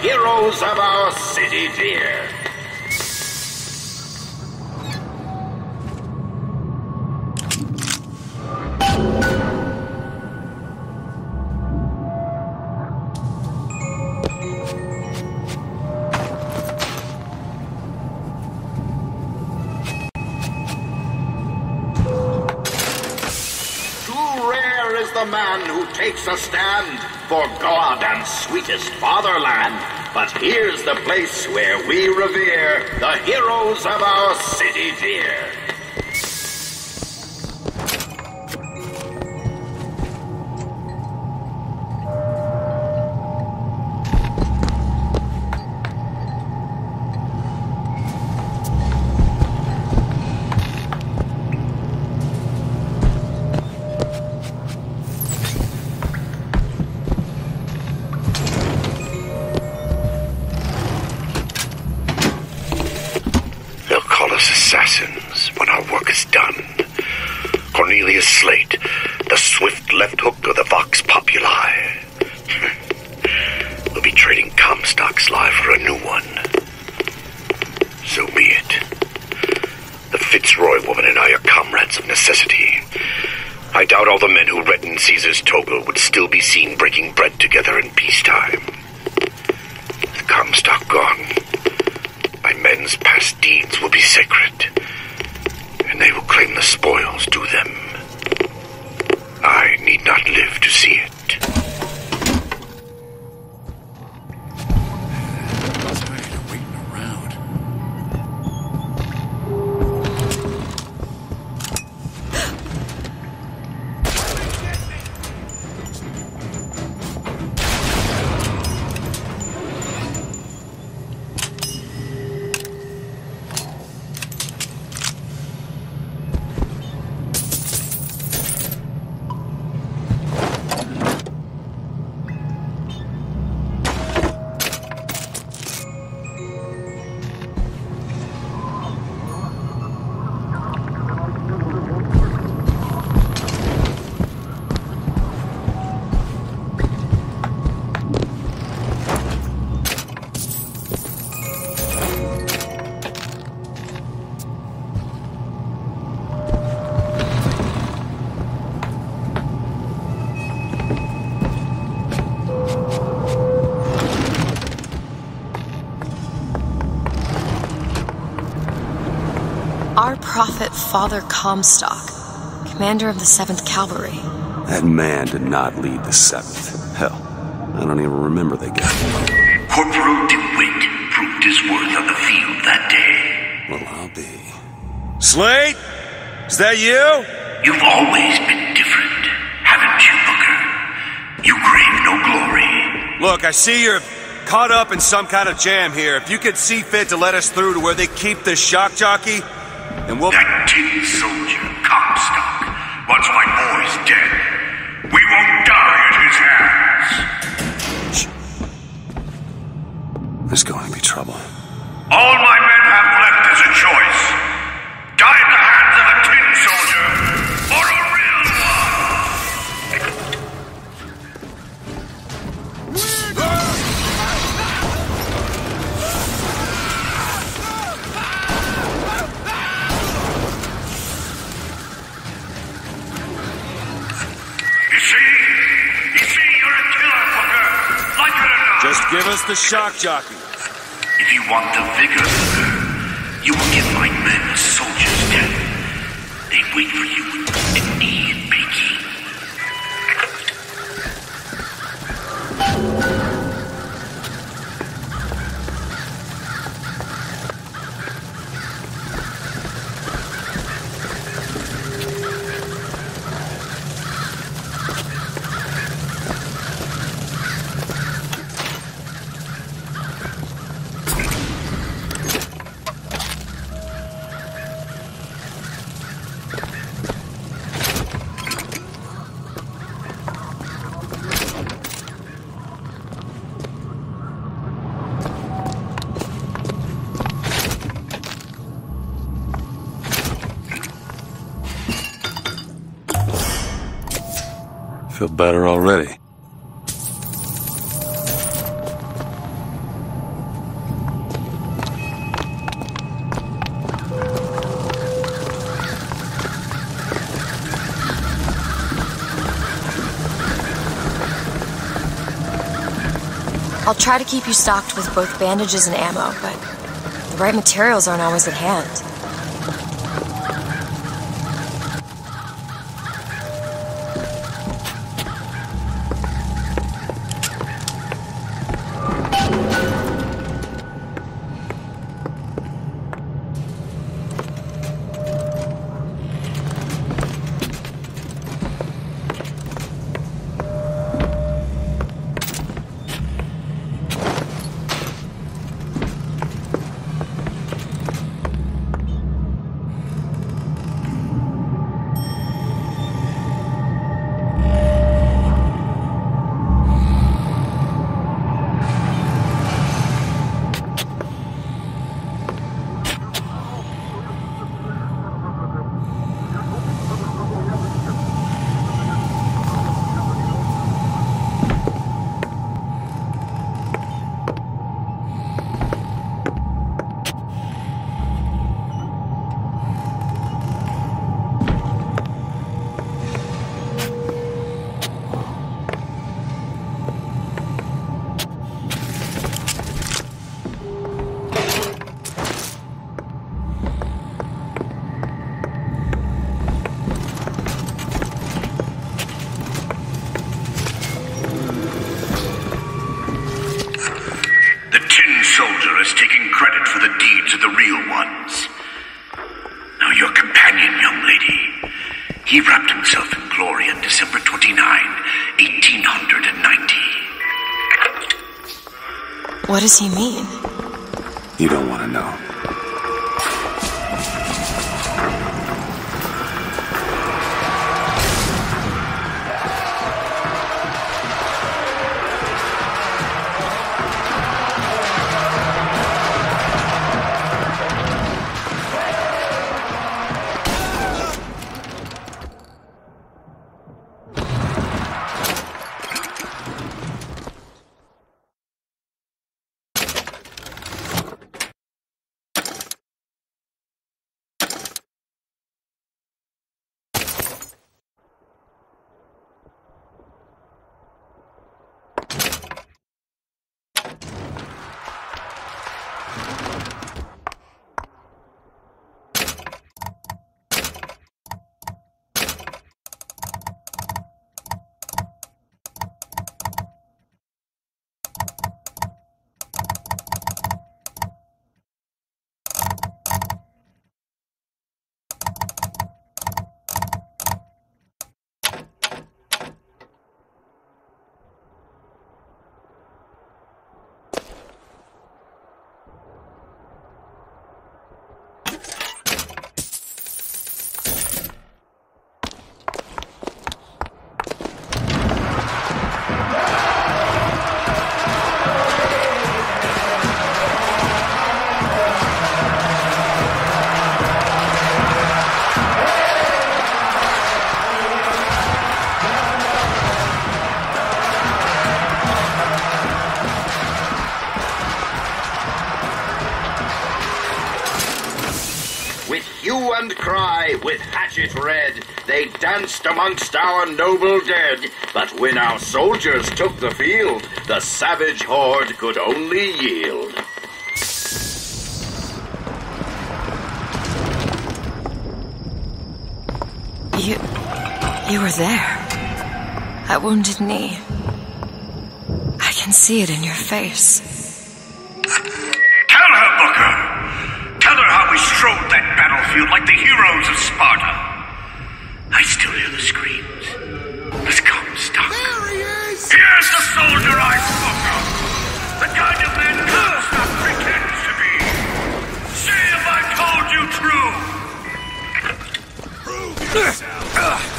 heroes of our city dear. Too rare is the man who takes a stand for God and sweetest fatherland. But here's the place where we revere the heroes of our city dear. Roy, woman and I are comrades of necessity. I doubt all the men who redden Caesar's toga would still be seen breaking bread together in peacetime. With Comstock gone, my men's past deeds will be set. Prophet Father Comstock, commander of the 7th Cavalry. That man did not lead the 7th. Hell, I don't even remember the guy. Corporal DeWitt proved his worth on the field that day. Well, I'll be. Slate? Is that you? You've always been different, haven't you, Booker? You crave no glory. Look, I see you're caught up in some kind of jam here. If you could see fit to let us through to where they keep the shock jockey, and we'll... That tin soldier, Comstock, once my boy's dead. We won't die at his hands. There's going to be trouble. All my give us the shock jockey. If you want the vigor, you will give my men a soldier's death. They wait for you in me feel better already. I'll try to keep you stocked with both bandages and ammo, but the right materials aren't always at hand. He wrapped himself in glory on December 29, 1890. What does he mean? You don't want to know. Cry, with hatchet red, they danced amongst our noble dead. But when our soldiers took the field, the savage horde could only yield. You. You were there. That wounded knee. I can see it in your face. Battlefield like the heroes of Sparta. I still hear the screams. Let's come, stop. There he is! Here's the soldier I spoke of. The kind of man Comstock pretends to be. See if I told you true. Prove yourself!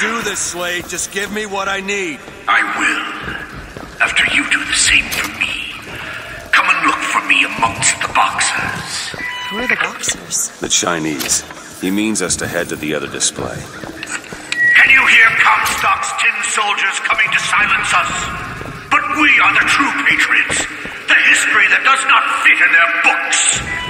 Do this, Slate. Just give me what I need. I will. After you do the same for me. Come and look for me amongst the boxers. Who are the boxers? The Chinese. He means us to head to the other display. Can you hear Comstock's tin soldiers coming to silence us? But we are the true patriots. The history that does not fit in their books.